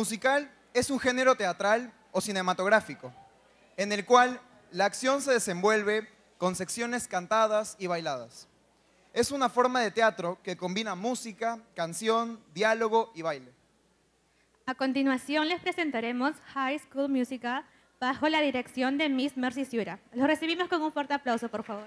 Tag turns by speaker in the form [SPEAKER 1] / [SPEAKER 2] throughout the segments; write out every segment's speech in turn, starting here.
[SPEAKER 1] musical es un género teatral o cinematográfico, en el cual la acción se desenvuelve con secciones cantadas y bailadas. Es una forma de teatro que combina música, canción, diálogo y baile.
[SPEAKER 2] A continuación les presentaremos High School Musical bajo la dirección de Miss Mercy Ciura. Los recibimos con un fuerte aplauso, por favor.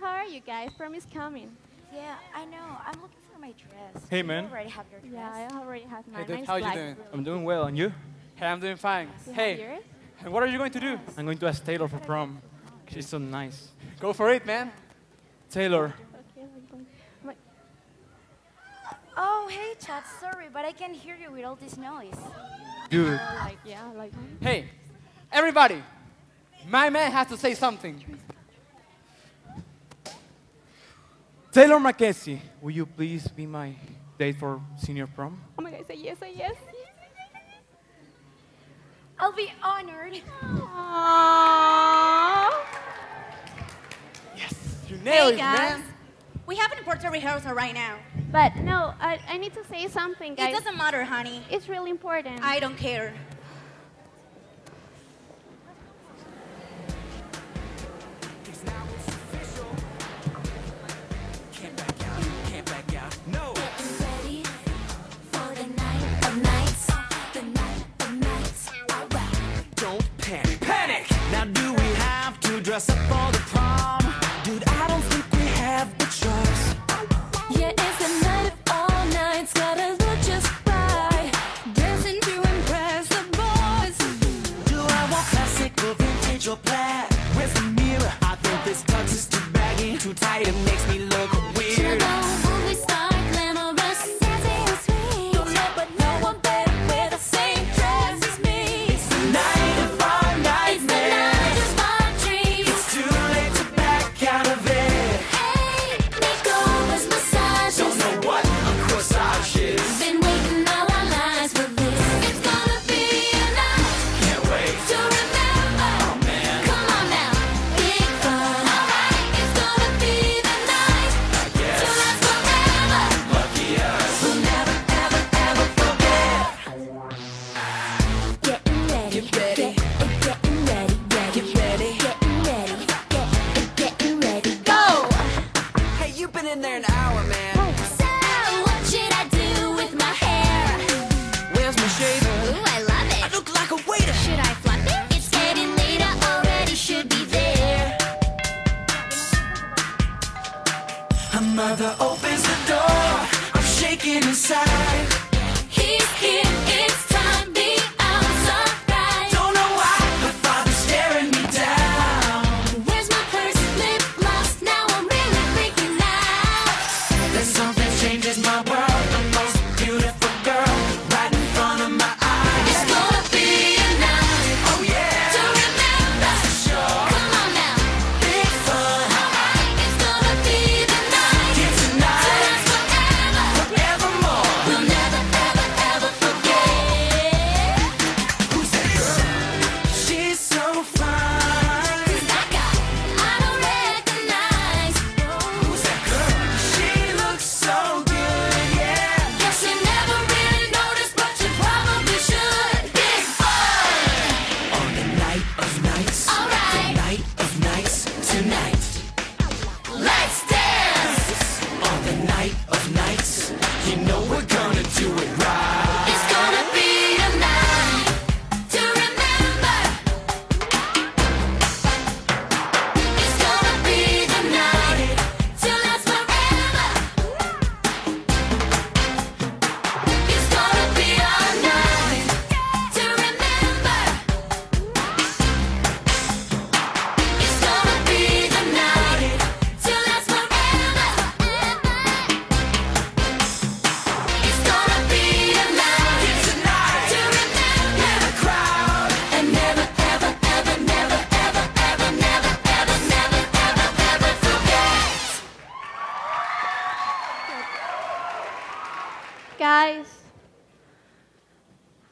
[SPEAKER 3] How are you guys? Prom is coming.
[SPEAKER 4] Yeah, I know. I'm looking for my dress.
[SPEAKER 5] Hey,
[SPEAKER 4] You
[SPEAKER 5] man.
[SPEAKER 4] already have your dress.
[SPEAKER 3] Yeah, I already have mine.
[SPEAKER 5] Hey, dude,
[SPEAKER 3] Mine's
[SPEAKER 5] how you doing?
[SPEAKER 3] really.
[SPEAKER 5] I'm doing well, and you? Hey, I'm doing fine.
[SPEAKER 3] You have
[SPEAKER 5] Hey,
[SPEAKER 3] yours?
[SPEAKER 5] and what are you going to do? I'm going to ask Taylor for prom. She's so nice. Go for it, man. Taylor,
[SPEAKER 3] Okay, like, like- my-
[SPEAKER 4] Oh, hey, Chad. Sorry, but I can't hear you with all this noise.
[SPEAKER 5] dude.
[SPEAKER 3] like, yeah, like.
[SPEAKER 5] Hey, everybody, my man has to say something. Taylor Mackenzie, will you please be my date for senior prom?
[SPEAKER 3] Oh my god, say yes, say yes.
[SPEAKER 4] I'll be honored.
[SPEAKER 3] Aww.
[SPEAKER 5] Yes, you nailed
[SPEAKER 6] Hey
[SPEAKER 5] it,
[SPEAKER 6] guys,
[SPEAKER 5] man.
[SPEAKER 6] we have an important rehearsal right now.
[SPEAKER 3] But no, I, I need to say something, guys.
[SPEAKER 6] It doesn't matter, honey.
[SPEAKER 3] It's really important.
[SPEAKER 6] I don't care.
[SPEAKER 7] Alright.
[SPEAKER 8] Don't panic. Panic! Now do we have to dress up for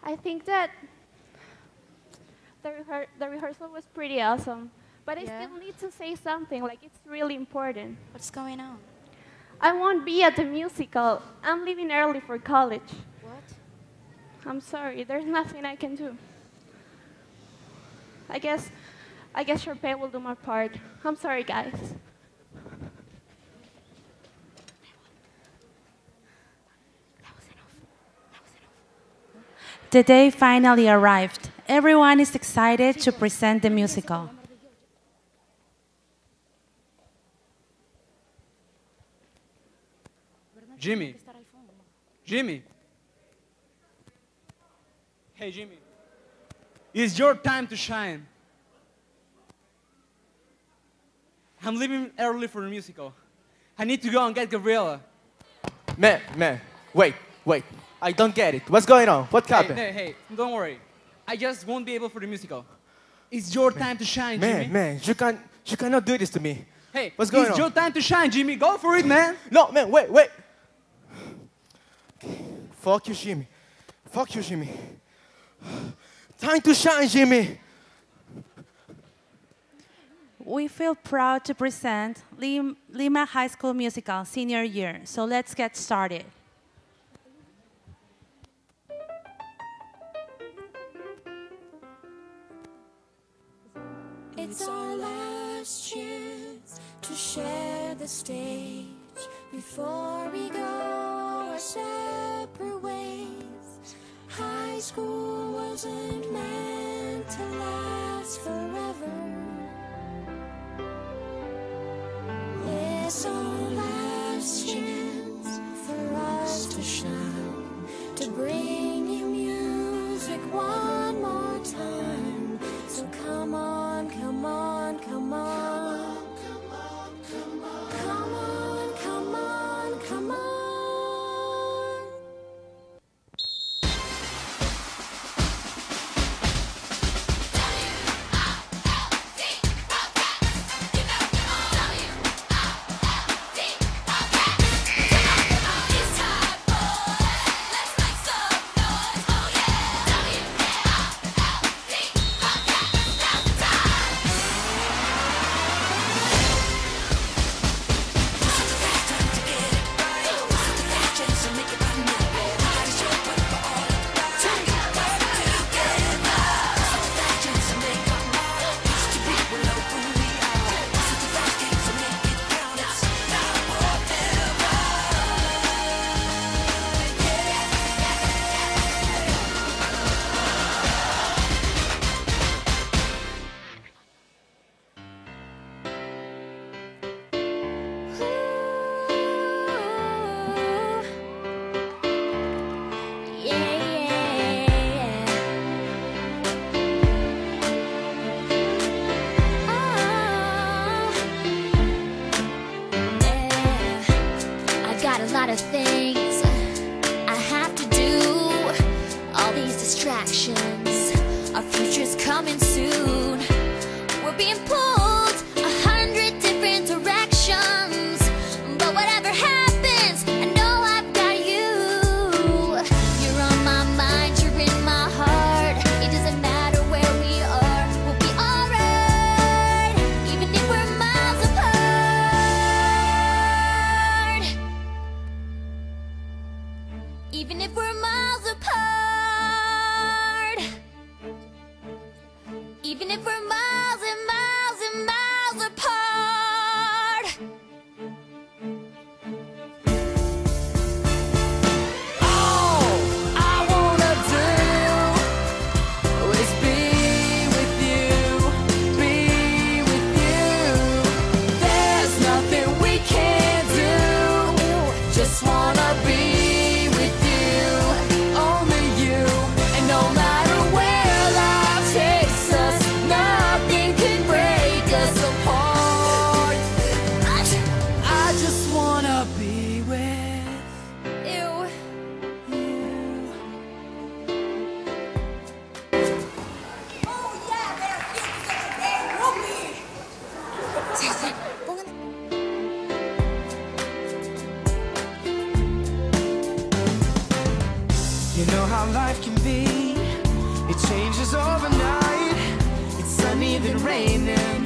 [SPEAKER 8] I think that the,
[SPEAKER 3] rehear- the rehearsal was pretty awesome. But I
[SPEAKER 4] Yeah?
[SPEAKER 3] still need to say something, like it's really important.
[SPEAKER 4] What's going on?
[SPEAKER 3] I won't be at the musical. I'm leaving early for college.
[SPEAKER 4] What?
[SPEAKER 3] I'm sorry. There's nothing I can do. I guess, I guess Sharpay will do my part. I'm sorry, guys.
[SPEAKER 9] The day finally arrived. Everyone is excited to present the musical.
[SPEAKER 5] Jimmy. Jimmy. Hey, Jimmy. It's your time to shine. I'm leaving early for the musical. I need to go and get Gabriella.
[SPEAKER 10] Man, man, wait, wait. I don't get it. What's going on? What
[SPEAKER 5] Hey,
[SPEAKER 10] happened?
[SPEAKER 5] hey, hey, don't worry. I just won't be able for the musical. It's your time to shine,
[SPEAKER 10] man,
[SPEAKER 5] Jimmy.
[SPEAKER 10] man, you can you cannot do this to me.
[SPEAKER 5] Hey,
[SPEAKER 10] What's going
[SPEAKER 5] it's
[SPEAKER 10] on?
[SPEAKER 5] It's your time to shine, Jimmy. Go for it, man.
[SPEAKER 10] No, man, wait, wait. Fuck you, Jimmy. Fuck you, Jimmy. Time to shine, Jimmy.
[SPEAKER 9] We feel proud to present Lima High School Musical senior year. So let's get started.
[SPEAKER 8] It's our last chance to share the stage before we go our separate ways. High school wasn't meant to last forever. It's our future's coming soon. We're being pulled a hundred different directions, but whatever happens, I know I've got you. You're on my mind, you're in my heart. It doesn't matter where we are, we'll be alright, even if we're miles apart. Even if we're miles apart. Even if
[SPEAKER 11] changes overnight. It's sunny then raining,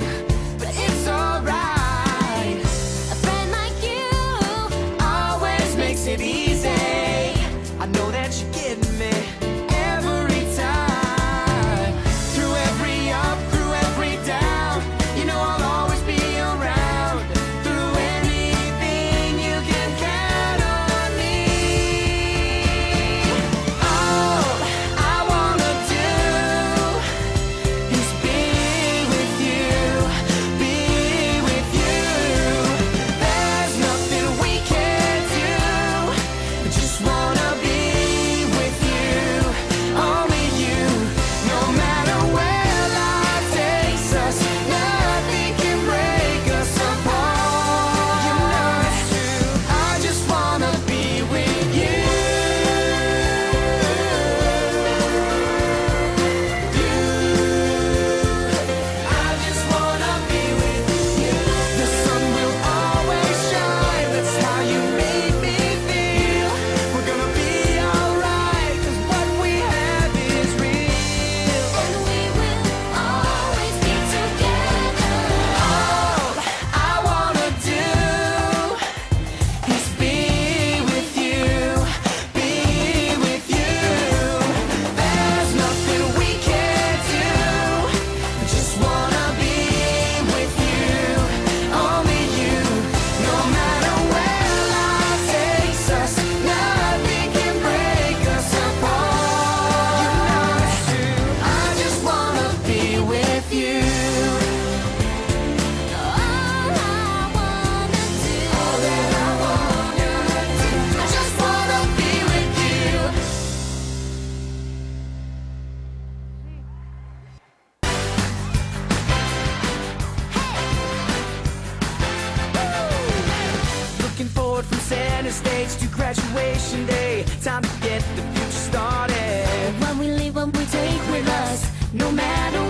[SPEAKER 8] stage to
[SPEAKER 11] graduation day. Time to get the future started. What we
[SPEAKER 12] leave, what we take with us, no matter.